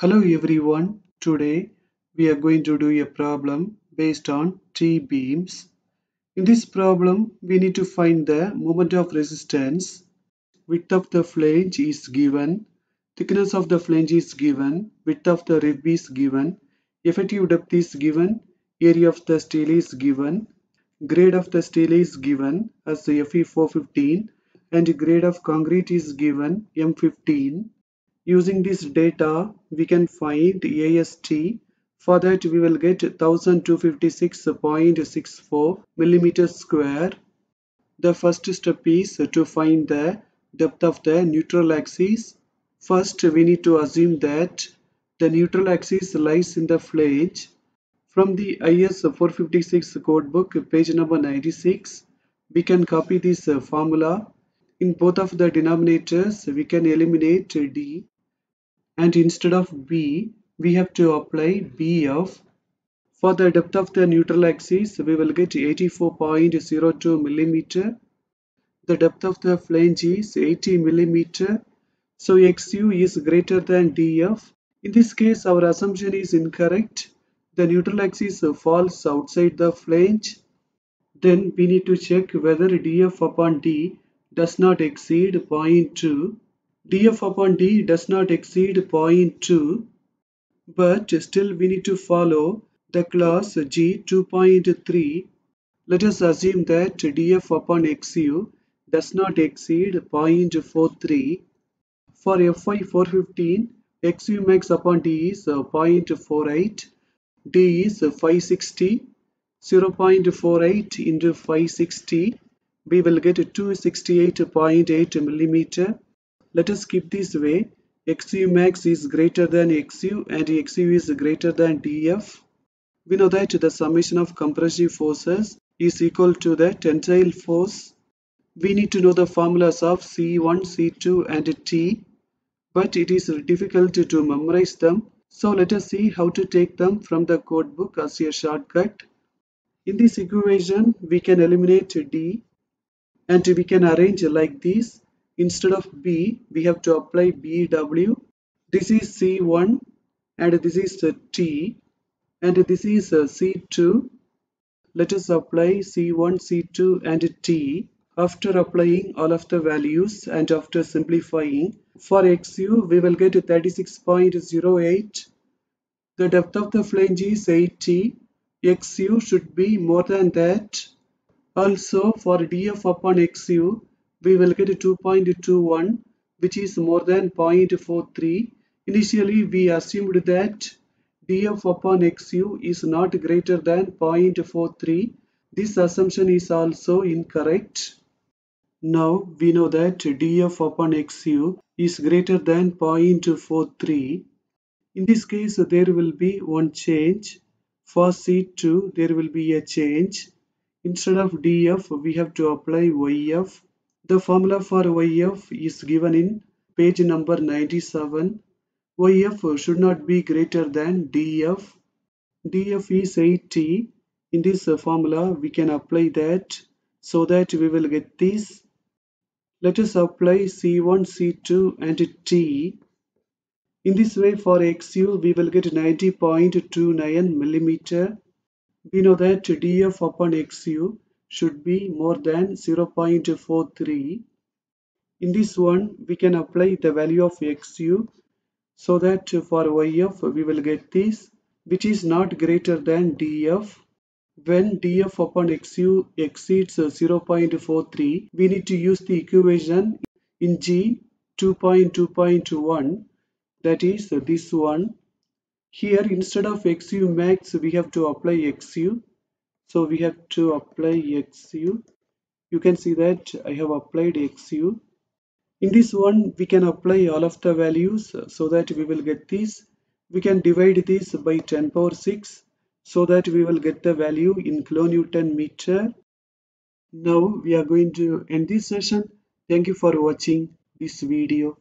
Hello everyone, today we are going to do a problem based on T-beams. In this problem, we need to find the moment of resistance. Width of the flange is given, thickness of the flange is given, width of the rib is given, effective depth is given, area of the steel is given, grade of the steel is given as Fe415 and grade of concrete is given M15 Using this data, we can find AST. For that, we will get 1256.64 millimeters square. The first step is to find the depth of the neutral axis. First, we need to assume that the neutral axis lies in the flange. From the IS 456 codebook, page number 96, we can copy this formula. In both of the denominators, we can eliminate D and instead of B we have to apply BF for the depth of the neutral axis we will get 84.02 millimeter. The depth of the flange is 80 millimeter. So XU is greater than DF in this case our assumption is incorrect. The neutral axis falls outside the flange. Then we need to check whether DF upon D does not exceed 0.2 df upon d does not exceed 0.2 but still we need to follow the clause g 2.3 let us assume that df upon xu does not exceed 0.43 for fy 415 xu max upon d is 0.48 d is 560 0.48 into 560 we will get 268.8 millimeter let us keep this way. XU max is greater than XU and XU is greater than DF. We know that the summation of compressive forces is equal to the tensile force. We need to know the formulas of C1, C2 and T but it is difficult to memorize them. So let us see how to take them from the code book as a shortcut. In this equation, we can eliminate D and we can arrange like this instead of B we have to apply BW this is C1 and this is T and this is uh, C2 let us apply C1 C2 and T after applying all of the values and after simplifying. For XU we will get 36.08 the depth of the flange is 80 XU should be more than that. Also for DF upon XU we will get 2.21 which is more than 0.43 initially we assumed that df upon xu is not greater than 0.43 this assumption is also incorrect. Now we know that df upon xu is greater than 0.43 in this case there will be one change. For c2 there will be a change. Instead of df we have to apply yf the formula for YF is given in page number 97. YF should not be greater than DF. DF is 80. In this formula, we can apply that so that we will get this. Let us apply C1, C2 and T. In this way for XU, we will get 90.29 millimeter. We know that DF upon XU should be more than 0.43 in this one we can apply the value of xu so that for yf we will get this which is not greater than df when df upon xu exceeds 0.43 we need to use the equation in g 2.2.1 that is this one. Here instead of xu max we have to apply xu so we have to apply xu you can see that i have applied xu in this one we can apply all of the values so that we will get this we can divide this by 10 power 6 so that we will get the value in kilonewton meter. Now we are going to end this session. Thank you for watching this video